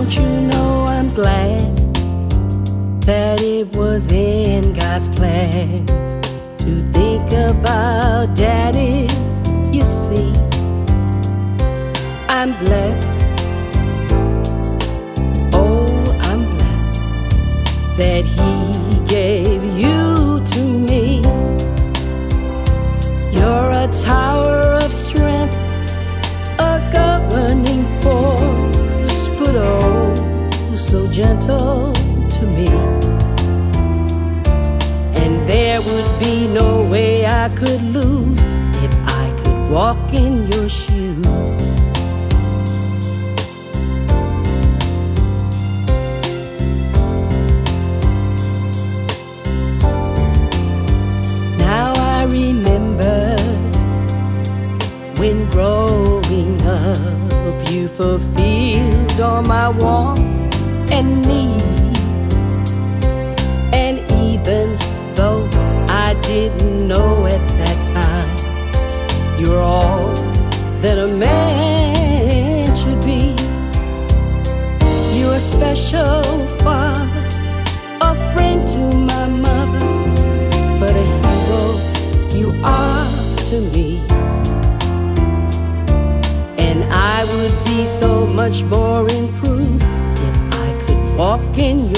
Don't you know I'm glad that it was in God's plans to think about daddies, you see. I'm blessed. Oh, I'm blessed that He gave you to me. You're a tower. Walk in your shoes. Now I remember when growing up you fulfilled all my wants and needs. And even though I didn't know time, you're all that a man should be. You're a special father, a friend to my mother, but a hero you are to me. And I would be so much more improved if I could walk in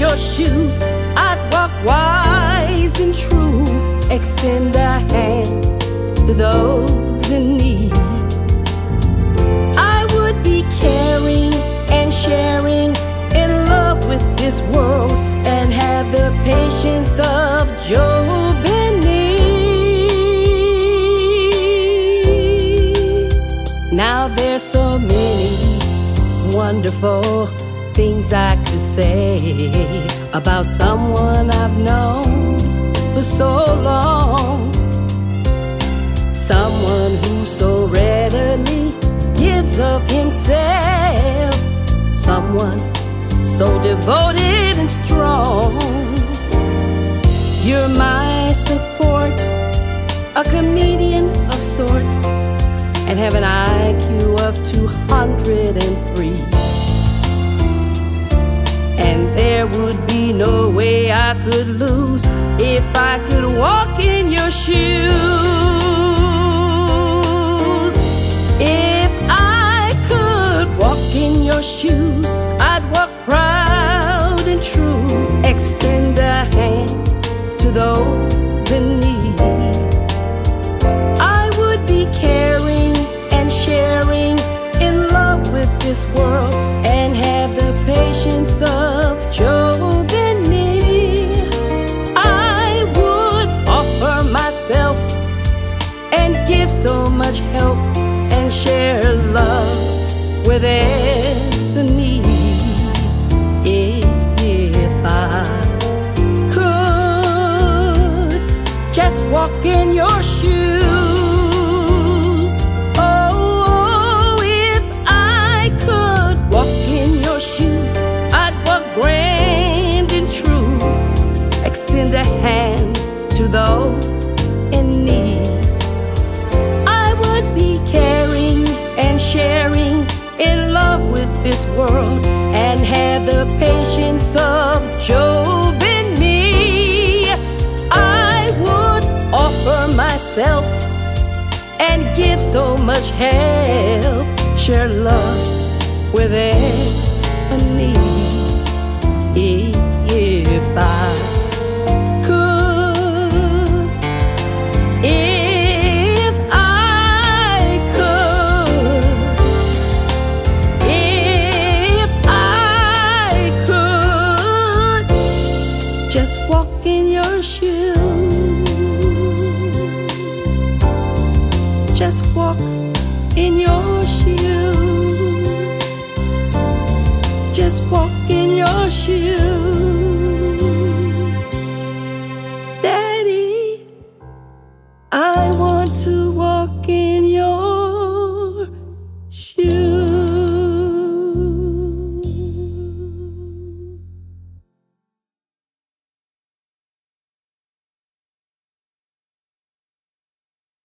your shoes, I'd walk wise and true. Extend a hand to those in need. I would be caring and sharing in love with this world and have the patience of Job and me. Now there's so many wonderful things I could say about someone I've known for so long. Someone who so readily gives of himself. Someone so devoted and strong. You're my support, a comedian of sorts, and have an IQ of 203. And there would be no way I could lose if I could walk in your shoes. Love where love with this world and have the patience of Job in me. I would offer myself and give so much help, share love with need. If I in your shoes, just walk in your shoes, just walk in your shoes.